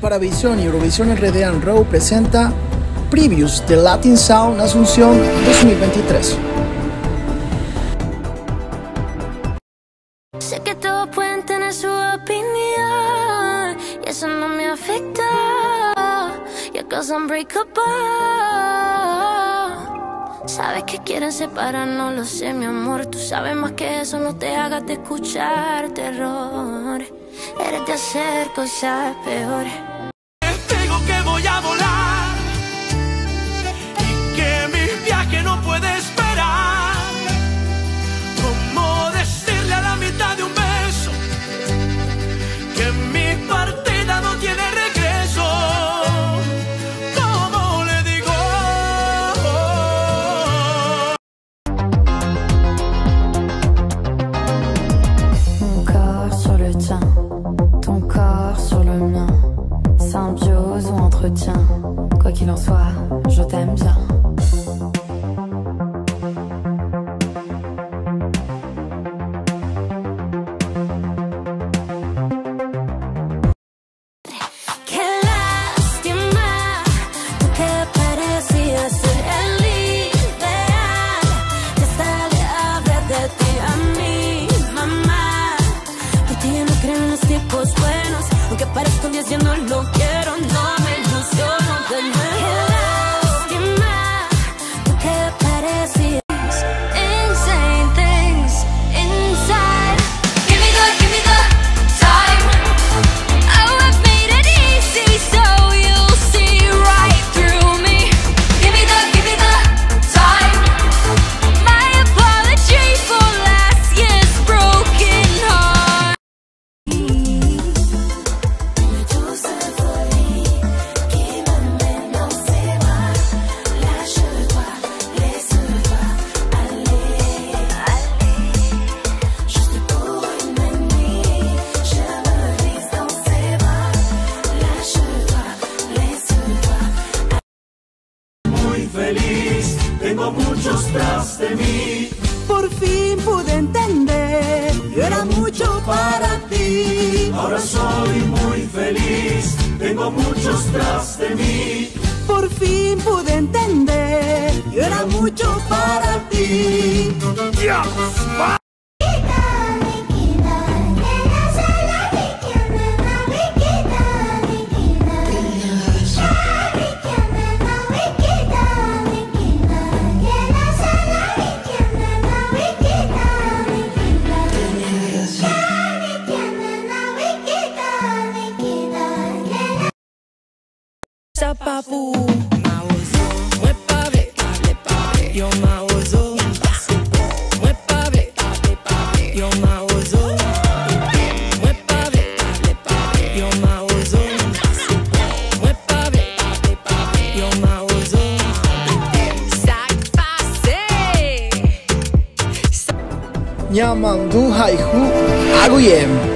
Para Visión y Eurovisión RD Row presenta Previews de Latin Sound Asunción 2023. Sé que todos pueden tener su opinión y eso no me afecta. Your girl's unbreakable. Sabes que quieren separar, no lo sé, mi amor. Tú sabes más que eso, no te hagas de escuchar terror. Eres de hacer cosas peores. Tengo que voy a volar entretien. Quoi qu'il en soit, je t'aime bien. Pues buenos, aunque parezco un 10 no lo feliz, tengo muchos tras de mí. Por fin pude entender, yo era mucho para ti. Ahora soy muy feliz, tengo muchos tras de mí. Por fin pude entender, yo era mucho para ti. Sapapu Mwen pave Yo ma ozo Mwen pave Yo ma ozo Mwen pave Yo ma ozo Mwen pave Yo ma ozo Sak pase Nyamandu Haihu Aguyem.